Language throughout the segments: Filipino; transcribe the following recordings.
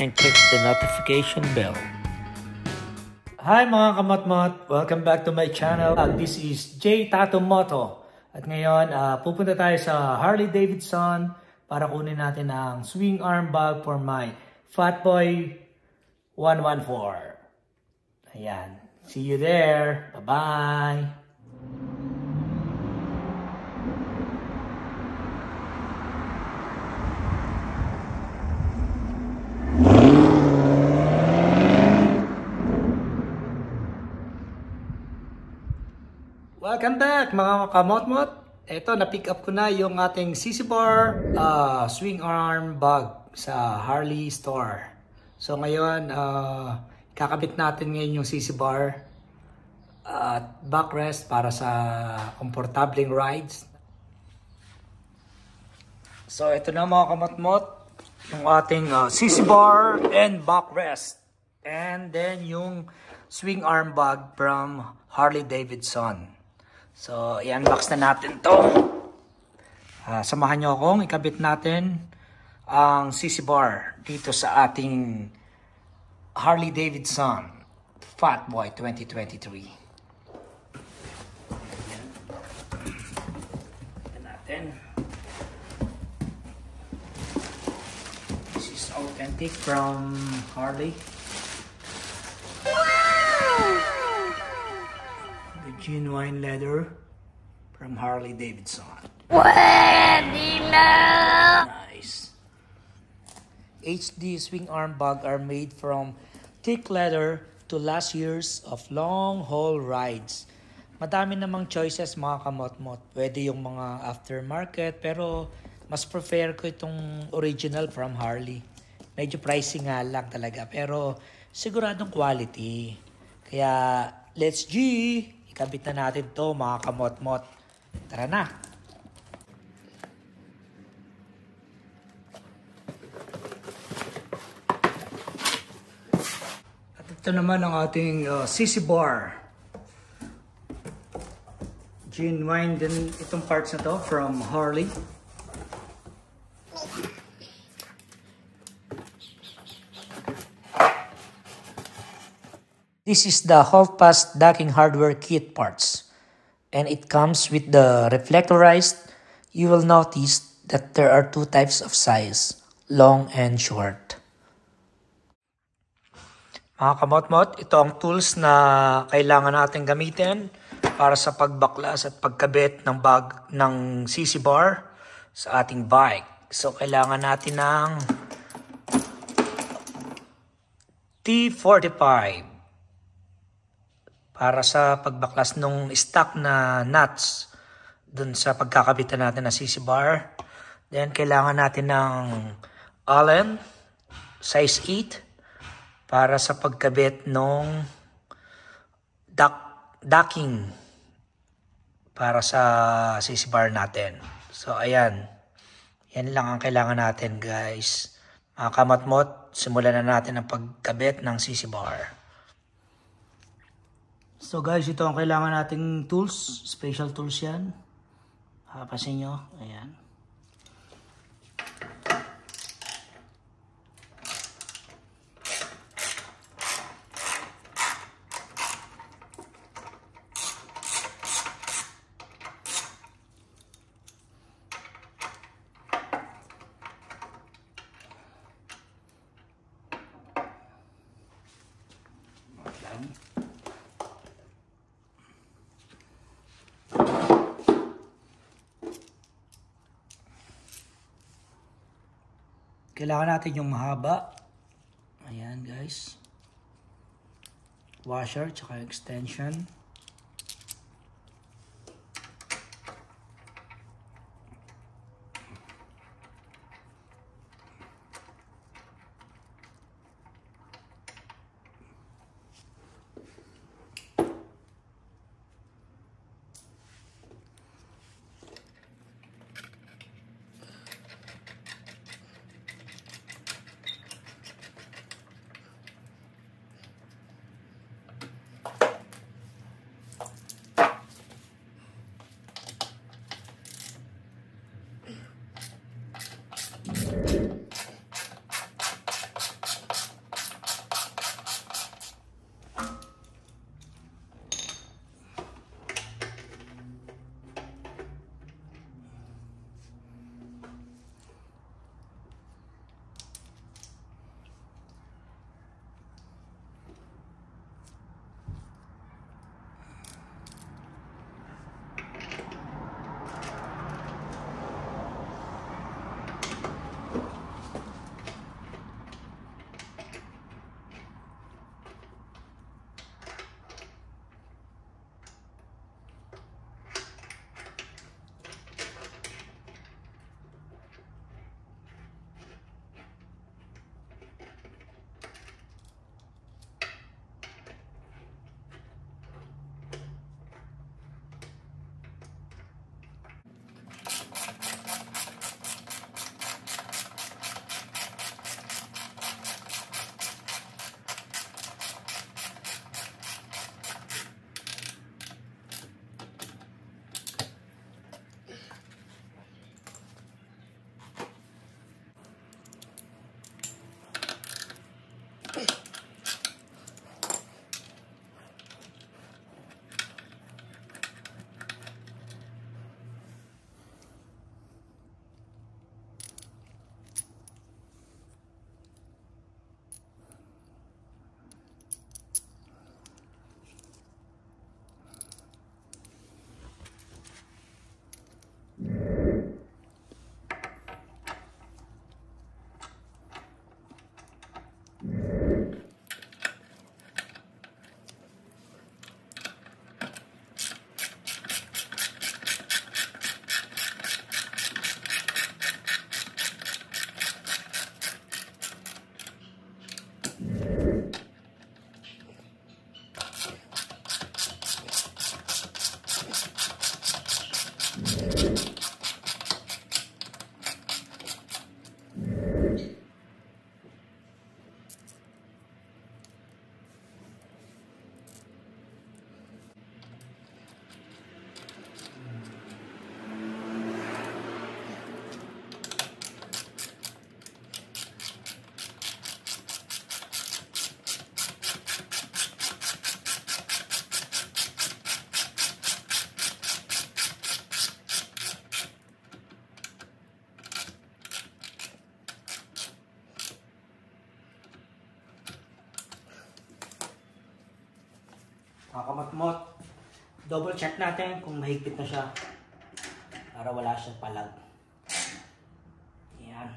and click the notification bell. Hi mga kamatmat! Welcome back to my channel. Uh, this is J Tato Moto. At ngayon, uh, pupunta tayo sa Harley Davidson para kunin natin ang swing arm bag for my Fatboy 114. Ayan. See you there. Bye-bye! Welcome back mga kamotmot. Ito, na-pick up ko na yung ating CC Bar uh, swing arm bag sa Harley store. So ngayon, uh, kakabit natin ngayon yung CC Bar at backrest para sa komportableng rides. So ito na mga kamotmot, yung ating uh, CC Bar and backrest. And then yung swing arm bag from Harley Davidson. So, i-unbox na natin to. Uh, samahan nyo akong ikabit natin ang CC bar dito sa ating Harley Davidson Fatboy 2023. Ayan natin. This is authentic from Harley. Genuine leather from Harley Davidson. Pwede na! Nice. HD swing arm bag are made from thick leather to last years of long haul rides. Madami namang choices mga kamot-mot. Pwede yung mga aftermarket pero mas prefer ko itong original from Harley. Medyo pricey nga lang talaga pero siguradong quality. Kaya let's G! Ikabit na natin to mga kamot-mot. Tara na! At ito naman ang ating uh, CC bar. Genuine din itong parts na to from Harley. This is the Holdfast Docking Hardware Kit parts and it comes with the reflectorized. You will notice that there are two types of size, long and short. Mga kamot-mot, ito ang tools na kailangan natin gamitin para sa pagbaklas at pagkabit ng bag ng CC bar sa ating bike. So kailangan natin ng T45 para sa pagbaklas ng stock na nuts dun sa pagkakabitan natin na CC bar. Then, kailangan natin ng Allen size 8 para sa pagkabit ng duck, docking para sa CC bar natin. So, ayan. Yan lang ang kailangan natin, guys. Mga kamatmot, simulan na natin ang pagkabit ng CC bar. So guys, ito ang kailangan nating tools. Special tools yan. Hapasin nyo. Ayan. Kailangan natin yung mahaba. Ayan guys. Washer, tsaka extension. Makamatmot. Double check natin kung mahigpit na siya. Para wala siyang palag. Yan.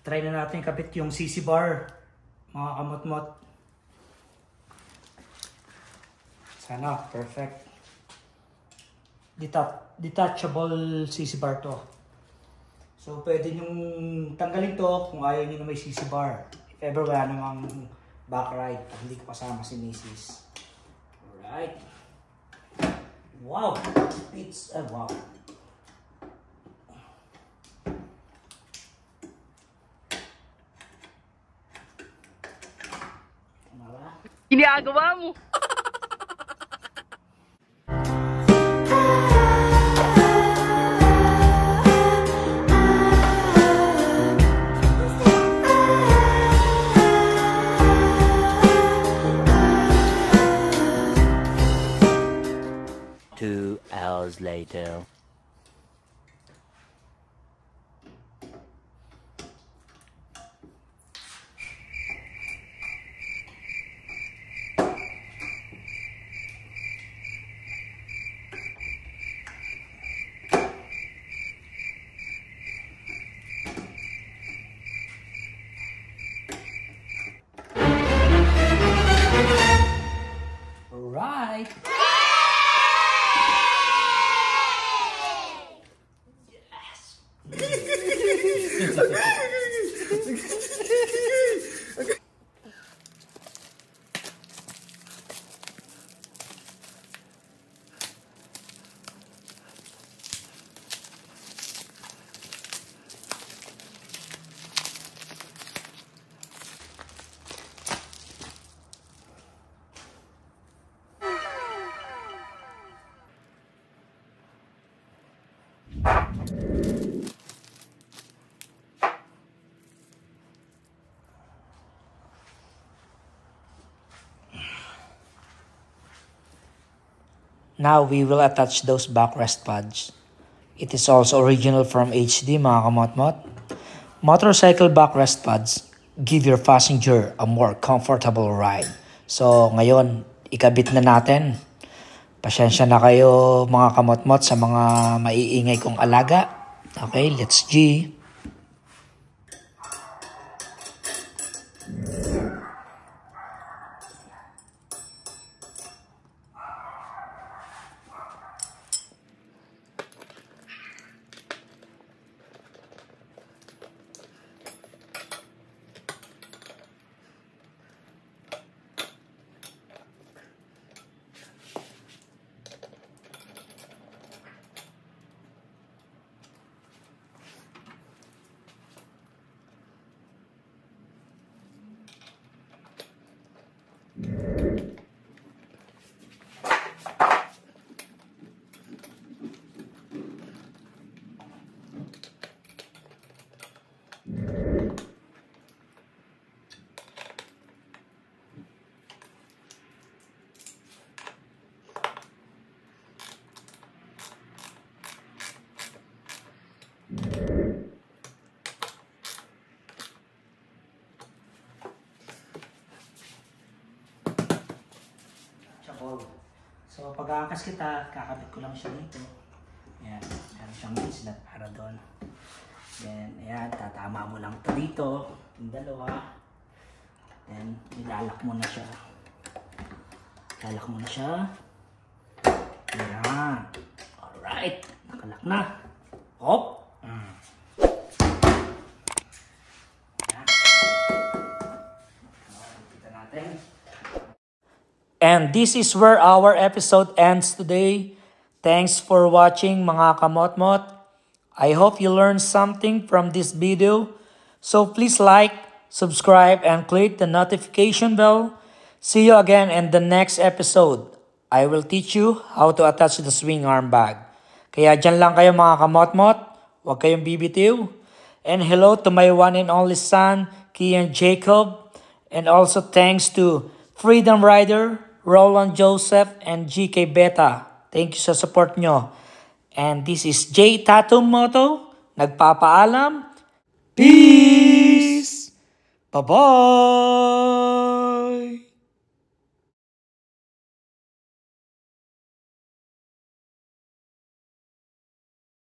Try na natin kapit yung CC bar. Mga kamot-mot. Sana, perfect. Deta- detachable CC bar to. So, pwede nyong tanggalin to kung ayaw nyo na may CC bar. If ever wala namang back ride, hindi ko kasama si Mrs. Alright. Wow! It's, uh, wow. Ginagawa mo. down. Now we will attach those backrest pads. It is also original from HD mga kamotmot. Motorcycle backrest pads give your passenger a more comfortable ride. So ngayon, ikabit na natin. Pasensya na kayo mga kamotmot sa mga maiingay kong alaga. Okay, let's G. So, pag-aankas kita, kakabit ko lang siya dito. Ayan, meron siyang islat para doon. Then, ayan, tatama mo lang ito dito. Yung dalawa. Then, nilalak mo na siya. Lalak mo na siya. Ayan. Alright. Nakalak na. Hop. Mm. Ayan. Okay, kita natin. And this is where our episode ends today. Thanks for watching mga kamotmot. I hope you learned something from this video. So please like, subscribe, and click the notification bell. See you again in the next episode. I will teach you how to attach the swing arm bag. Kaya dyan lang kayo mga kamotmot. Huwag kayong bibitiw. And hello to my one and only son, Kian Jacob. And also thanks to Freedom Rider, Roland Joseph, and GK Beta. Thank you sa support nyo. And this is J Tatum Moto. Nagpapaalam. Peace! Bye-bye!